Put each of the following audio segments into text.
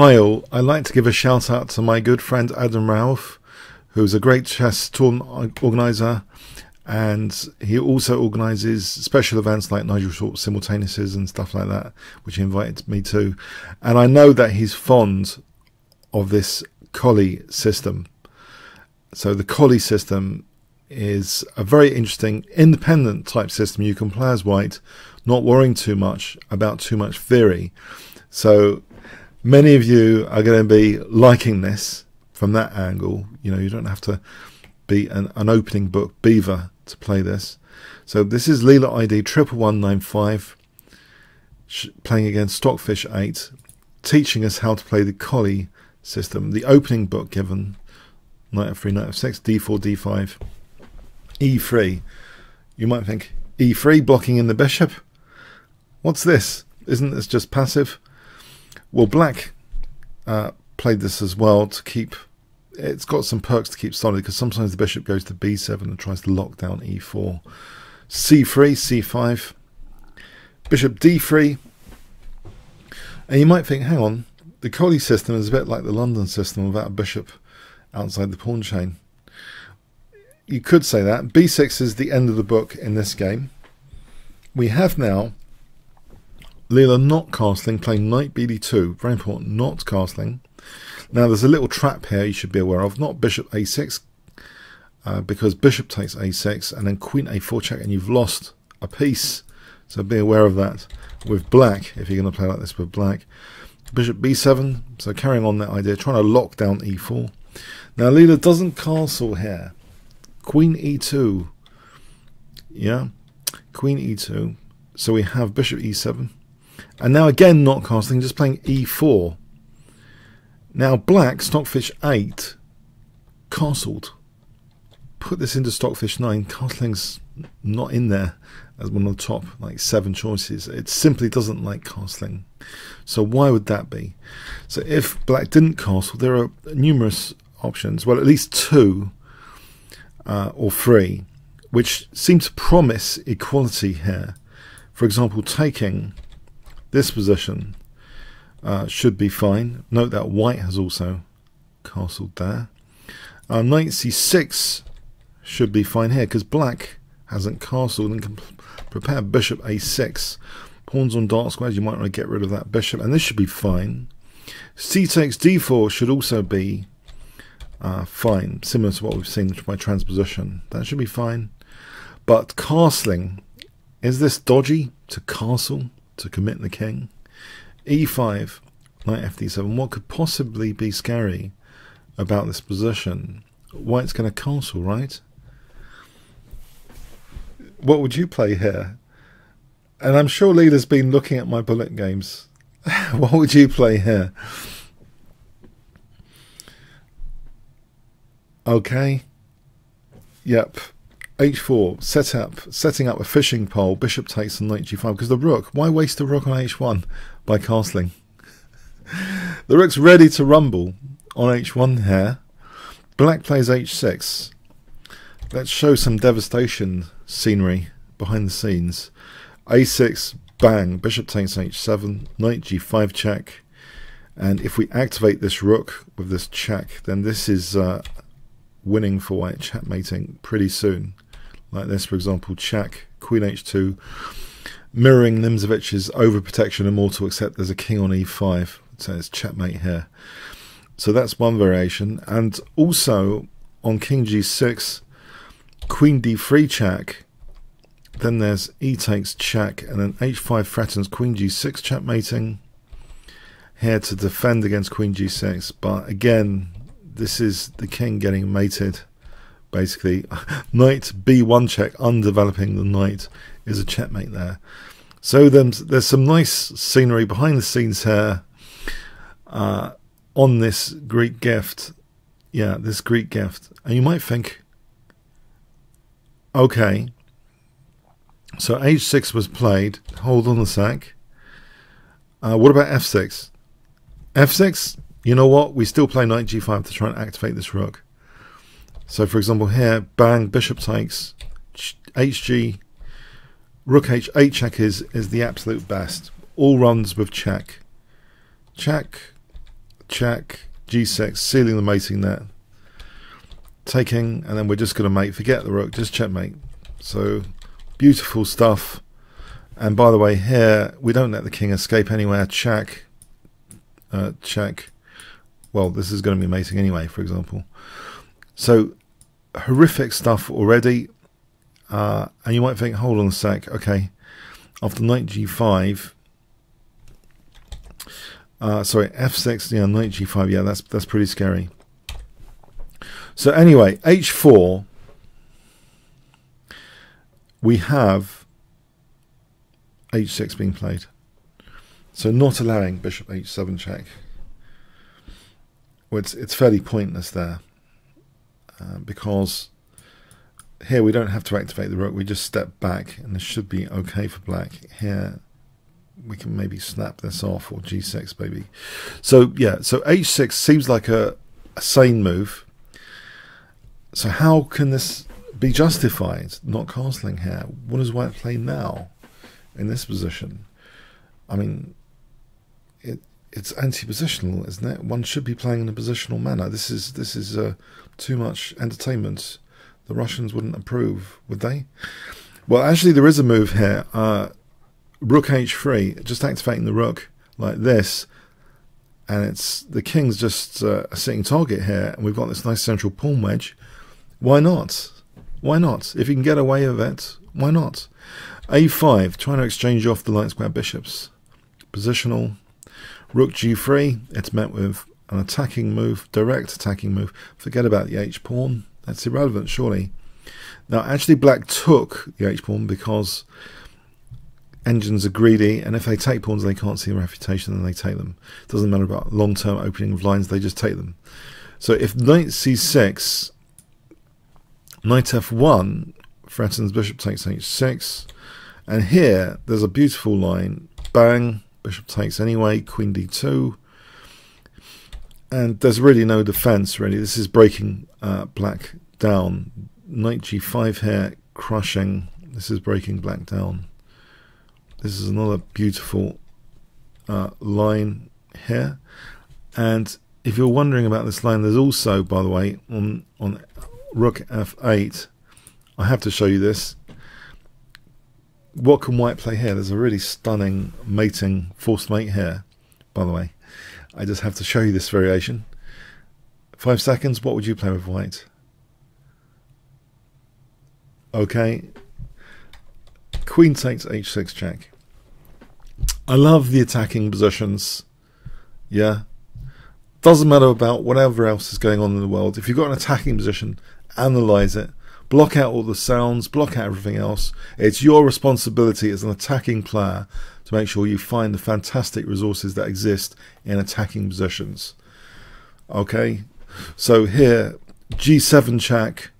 Hi all, I'd like to give a shout out to my good friend Adam Ralph, who's a great chess tournament uh, organizer, and he also organizes special events like Nigel Short simultaneouses and stuff like that, which he invited me to. And I know that he's fond of this Colle system. So the Colle system is a very interesting independent type system. You can play as white, not worrying too much about too much theory. So many of you are going to be liking this from that angle. You know, you don't have to be an, an opening book beaver to play this. So this is Leela ID triple one nine five playing against Stockfish eight, teaching us how to play the Colle system. The opening book given knight f3, knight f6, d4, d5, e3. You might think e3 blocking in the bishop. What's this? Isn't this just passive? Well, black uh, played this as well to keep. It's got some perks to keep solid because sometimes the bishop goes to b7 and tries to lock down e4. c3, c5, bishop d3. And you might think, hang on, the Colle system is a bit like the London system without a bishop outside the pawn chain. You could say that. b6 is the end of the book in this game. We have now Leela not castling, playing knight bd2. Very important, not castling. Now there's a little trap here you should be aware of. Not bishop a6, uh, because bishop takes a6, and then queen a4 check, and you've lost a piece. So be aware of that with black, if you're going to play like this with black. Bishop b7, so carrying on that idea, trying to lock down e4. Now Leela doesn't castle here. Queen e2. Yeah, queen e2. So we have bishop e7. And now again not castling, just playing e4. Now black, Stockfish 8, castled. Put this into Stockfish 9. Castling's not in there as one of the top like seven choices. It simply doesn't like castling. So why would that be? So if black didn't castle, there are numerous options. Well, at least two uh, or three, which seem to promise equality here. For example, taking this position uh, should be fine. Note that white has also castled there. Uh, knight c6 should be fine here because black hasn't castled and can prepare bishop a6. Pawns on dark squares, you might want to get rid of that bishop, and this should be fine. c takes d4 should also be uh, fine, similar to what we've seen by transposition. That should be fine. But castling, is this dodgy to castle? To commit the king. e5, knight fd7. What could possibly be scary about this position? White's going to castle, right? What would you play here? And I'm sure Leela's been looking at my bullet games. what would you play here? Okay. Yep h4, set up, setting up a fishing pole, bishop takes on knight g5, because the rook, why waste a rook on h1 by castling? the rook's ready to rumble on h1 here. Black plays h6. Let's show some devastation scenery behind the scenes. a6, bang, bishop takes on h7, knight g5 check. And if we activate this rook with this check, then this is uh, winning for white checkmating pretty soon like this, for example, check, queen h2, mirroring Nimzovich's overprotection immortal, except there's a king on e5, so it's checkmate here. So that's one variation. And also on king g6, queen d3 check, then there's e takes check, and then h5 threatens queen g6 checkmating here to defend against queen g6. But again, this is the king getting mated basically. Knight b1 check, undeveloping the knight, is a checkmate there. So then there's some nice scenery behind the scenes here uh, on this Greek gift. Yeah, this Greek gift. And you might think, okay, so h6 was played. Hold on a sec. Uh, what about f6? f6, you know what? We still play knight g5 to try and activate this rook. So for example here, bang, bishop takes, hg, rook h, h check is, is the absolute best. All runs with check. Check, check, g6, sealing the mating net, taking, and then we're just going to mate, forget the rook, just checkmate. So, beautiful stuff. And by the way, here, we don't let the king escape anywhere, check, uh, check. Well, this is going to be mating anyway, for example. So, horrific stuff already. Uh, and you might think, hold on a sec, okay, after knight g5, uh, sorry, f6, yeah, knight g5, yeah, that's that's pretty scary. So anyway, h4, we have h6 being played. So not allowing bishop h7 check. Well, it's, it's fairly pointless there uh, because here we don't have to activate the rook, we just step back and this should be okay for black. Here we can maybe snap this off or g6 maybe. So yeah, so h6 seems like a, a sane move. So how can this be justified not castling here? What does white play now in this position? I mean, it it's anti-positional, isn't it? One should be playing in a positional manner. This is this is uh, too much entertainment. The Russians wouldn't approve, would they? Well, actually, there is a move here. Uh, rook h3, just activating the rook like this, and it's the king's just uh, a sitting target here, and we've got this nice central pawn wedge. Why not? Why not? If you can get away with it, why not? a5, trying to exchange off the light square bishops. Positional. Rook g3, it's met with an attacking move, direct attacking move. Forget about the h pawn. That's irrelevant, surely. Now, actually, black took the h pawn because engines are greedy, and if they take pawns, they can't see a refutation, then they take them. It doesn't matter about long term opening of lines, they just take them. So if knight c6 Knight f1 threatens bishop takes h6. And here, there's a beautiful line. Bang, bishop takes anyway, queen d2. And there's really no defense, really. This is breaking uh, black down. Knight g5 here, crushing. This is breaking black down. This is another beautiful uh, line here. And if you're wondering about this line, there's also, by the way, on, on rook f8. I have to show you this. What can white play here? There's a really stunning mating, forced mate here, by the way. I just have to show you this variation. Five seconds, what would you play with white? Okay. Queen takes h6 check. I love the attacking positions. Yeah. Doesn't matter about whatever else is going on in the world. If you've got an attacking position analyze it, block out all the sounds, block out everything else. It's your responsibility as an attacking player to make sure you find the fantastic resources that exist in attacking positions. Okay, so here, G7 check,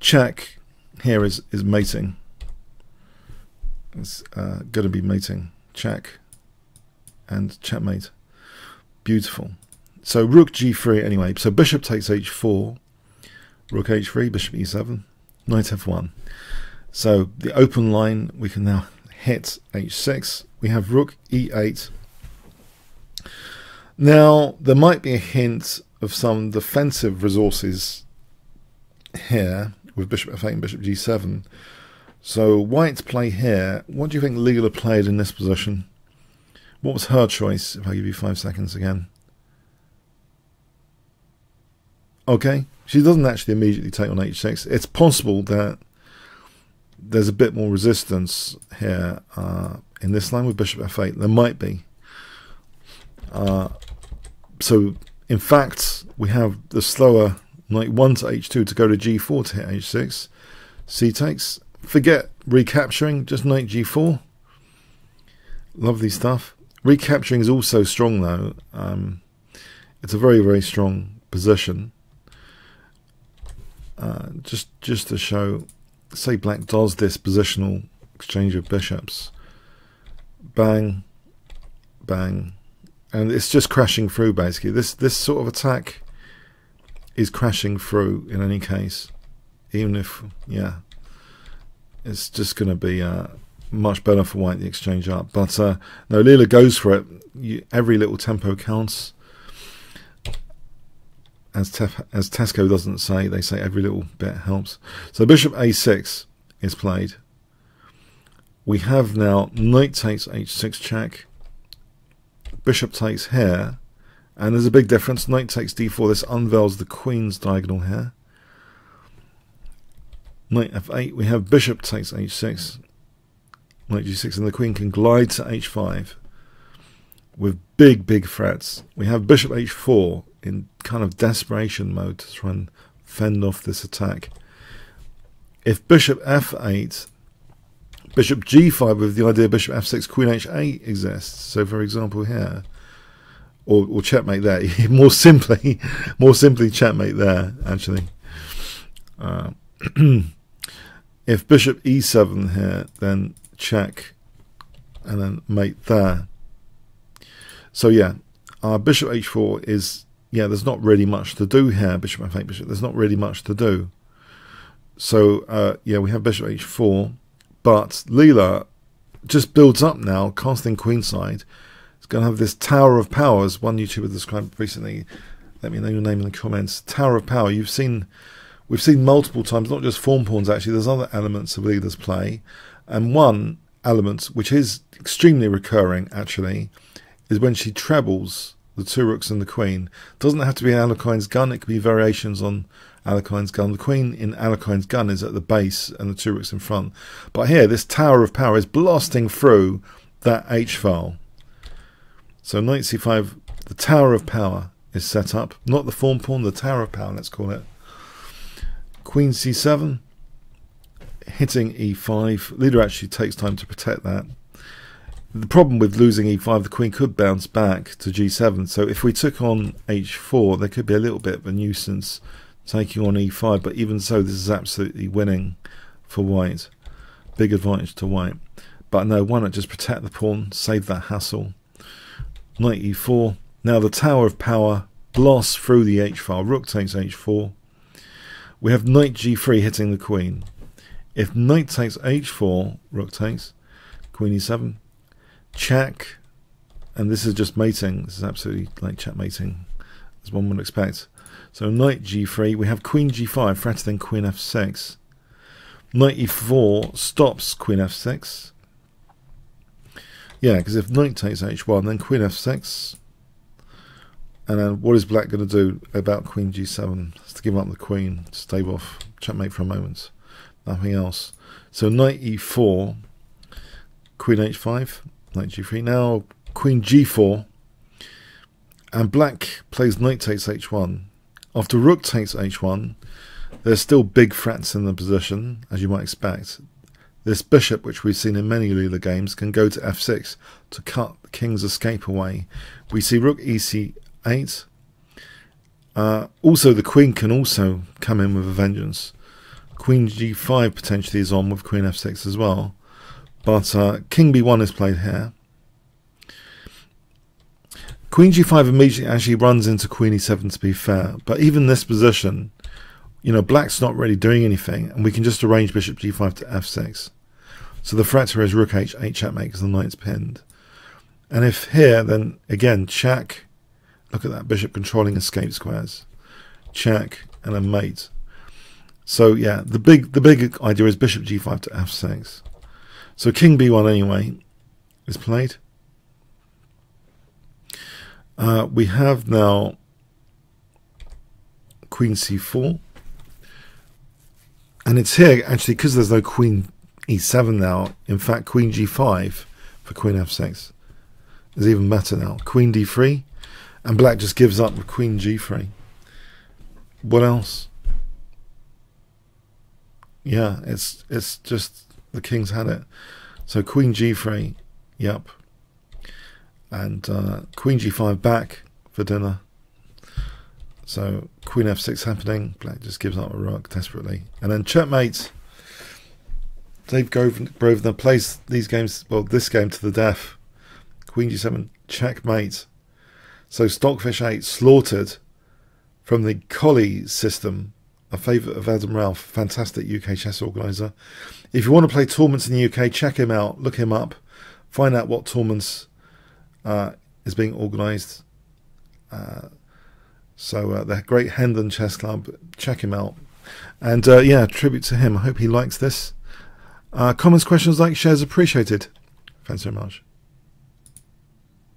check, here is, is mating. It's uh, going to be mating, check, and checkmate. Beautiful. So rook g3 anyway. So bishop takes h4 rook h3, bishop e7, knight f1. So the open line, we can now hit h6. We have rook e8. Now, there might be a hint of some defensive resources here with bishop f8 and bishop g7. So white's play here. What do you think Leela played in this position? What was her choice, if I give you five seconds again? Okay, she doesn't actually immediately take on h6. It's possible that there's a bit more resistance here uh, in this line with bishop f8. There might be. Uh, so, in fact, we have the slower knight 1 to h2 to go to g4 to hit h6. c takes. Forget recapturing, just knight g4. Lovely stuff. Recapturing is also strong, though. Um, it's a very, very strong position. Uh, just just to show, say black does this positional exchange of bishops, bang, bang, and it's just crashing through basically. This this sort of attack is crashing through in any case, even if yeah, it's just going to be uh, much better for white the exchange up. But uh, no, Leela goes for it. You, every little tempo counts. As, Tef, as Tesco doesn't say, they say every little bit helps. So bishop a6 is played. We have now knight takes h6 check. Bishop takes here. And there's a big difference. Knight takes d4. This unveils the queen's diagonal here. Knight f8. We have bishop takes h6 knight g6 and the queen can glide to h5 with big big threats we have bishop h4 in kind of desperation mode to try and fend off this attack. If bishop f8 bishop g5 with the idea bishop f6 queen h8 exists. So for example here or, or checkmate there more simply more simply checkmate there actually. Uh, if bishop e7 here then check, and then mate there. So yeah, our bishop h4 is, yeah, there's not really much to do here, bishop f8, bishop, there's not really much to do. So uh, yeah, we have bishop h4, but Leela just builds up now, casting queenside. It's going to have this tower of power, as one YouTuber described recently. Let me know your name in the comments. Tower of power. You've seen, we've seen multiple times, not just thorn pawns actually. There's other elements of Leela's play, and one element, which is extremely recurring actually, is when she trebles the two rooks and the queen. It doesn't have to be Alekhine's gun, it could be variations on Alekhine's gun. The queen in Alekhine's gun is at the base and the two rooks in front. But here, this tower of power is blasting through that H file. So knight c5, the tower of power is set up. Not the thorn pawn, the tower of power, let's call it. Queen c7, hitting e5. Leader actually takes time to protect that. The problem with losing e5, the queen could bounce back to g7. So if we took on h4, there could be a little bit of a nuisance taking on e5. But even so, this is absolutely winning for white. Big advantage to white. But no, why not just protect the pawn, save that hassle. Knight e4. Now the tower of power blasts through the h file. Rook takes h4. We have knight g3 hitting the queen. If knight takes h4, rook takes, queen e7, check, and this is just mating. This is absolutely like check mating, as one would expect. So knight g3, we have queen g5, threatening queen f6. Knight e4 stops queen f6. Yeah, because if knight takes h1, then queen f6. And then what is black going to do about queen g7? It's to give up the queen, stave off, checkmate for a moment nothing else. So knight e4, queen h5, knight g3. Now queen g4, and black plays knight takes h1. After rook takes h1, there's still big threats in the position, as you might expect. This bishop, which we've seen in many Leela games, can go to f6 to cut the king's escape away. We see rook ec8. Uh, also, the queen can also come in with a vengeance. Queen g5 potentially is on with Queen f6 as well. But uh, King b1 is played here. Queen g5 immediately actually runs into Queen e7 to be fair. But even this position, you know, black's not really doing anything. And we can just arrange bishop g5 to f6. So the threat here is rook h8 checkmate because the knight's pinned. And if here, then again, check. Look at that bishop controlling escape squares. Check and a mate. So yeah, the big the big idea is bishop g5 to f6. So king b1 anyway is played. Uh, we have now queen c4. And it's here actually because there's no queen e7 now. In fact, queen g5 for queen f6 is even better now. Queen d3 and black just gives up with queen g3. What else? Yeah, it's it's just the king's had it. So queen g3, yep. And uh, queen g5 back for dinner. So queen f6 happening. Black just gives up a rook desperately. And then checkmate. Dave Grosvenor plays these games, well, this game to the death. Queen g7, checkmate. So Stockfish 8 slaughtered from the Colle system a favourite of Adam Ralph, fantastic UK chess organiser. If you want to play tournaments in the UK, check him out, look him up, find out what tournaments uh, is being organised. Uh, so uh, the great Hendon Chess Club, check him out. And uh, yeah, tribute to him. I hope he likes this. Uh, comments, questions, like, shares appreciated. Thanks very much.